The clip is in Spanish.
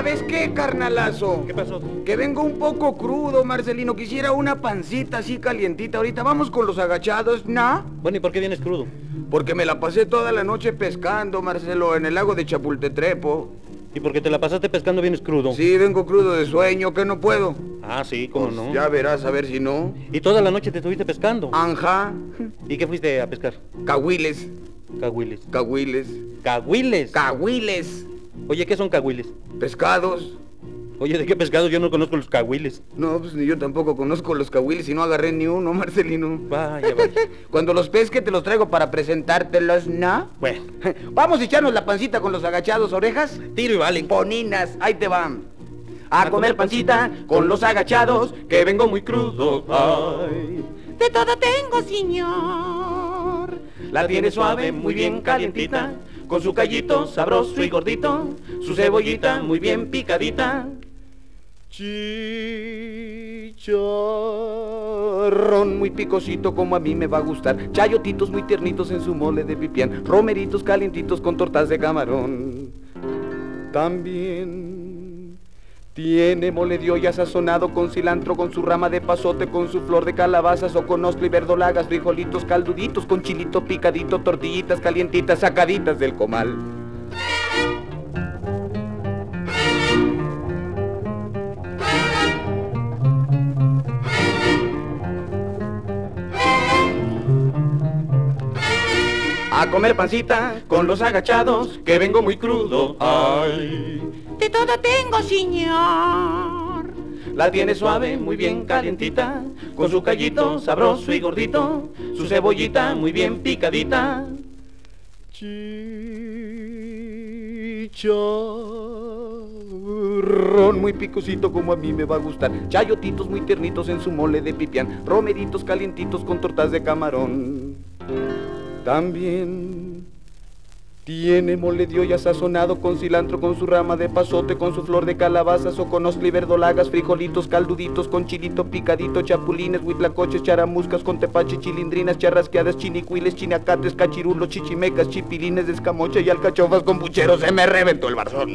¿Sabes qué, carnalazo? ¿Qué pasó? Que vengo un poco crudo, Marcelino. Quisiera una pancita así calientita. Ahorita vamos con los agachados, ¿no? Bueno, ¿y por qué vienes crudo? Porque me la pasé toda la noche pescando, Marcelo, en el lago de Chapultetrepo. ¿Y por qué te la pasaste pescando vienes crudo? Sí, vengo crudo de sueño, que no puedo. Ah, sí, cómo Pues no. Ya verás, a ver si no. ¿Y toda la noche te estuviste pescando? Anja, ¿Y qué fuiste a pescar? cahuiles, Cahuiles. cahuiles, ¿Cahuiles? cahuiles, Oye, ¿qué son cahuiles? pescados. Oye, ¿de qué pescado? Yo no conozco los cahuiles. No, pues ni yo tampoco conozco los cahuiles y no agarré ni uno, Marcelino. Vaya, vaya. Cuando los pesque te los traigo para presentártelos, ¿no? Bueno, Vamos a echarnos la pancita con los agachados orejas. tiro y vale. Poninas, ahí te van. A comer pancita con los agachados, que vengo muy crudo. Ay. De todo tengo, señor. La tiene suave, muy bien calientita, con su callito sabroso y gordito, su cebollita muy bien picadita. Chicharrón muy picosito como a mí me va a gustar, chayotitos muy tiernitos en su mole de pipián, romeritos calientitos con tortas de camarón. También tiene mole de olla sazonado con cilantro, con su rama de pasote, con su flor de calabazas o con ostra y verdolagas, frijolitos calduditos, con chilito picadito, tortillitas calientitas sacaditas del comal. A comer pancita con los agachados, que vengo muy crudo. Ay. De todo tengo, señor. La tiene suave, muy bien calientita, con su callito sabroso y gordito, su cebollita muy bien picadita. Chicharrón muy picosito como a mí me va a gustar, chayotitos muy tiernitos en su mole de pipián, romeritos calientitos con tortas de camarón. También tiene mole de olla sazonado con cilantro, con su rama de pasote, con su flor de calabazas o con y verdolagas, frijolitos calduditos, con chilito picadito, chapulines, huitlacoches, charamuscas, con tepache, chilindrinas, charrasqueadas, chinicuiles, chinacates, cachirulos, chichimecas, chipilines escamocha y alcachofas con pucheros. Se me reventó el barzón.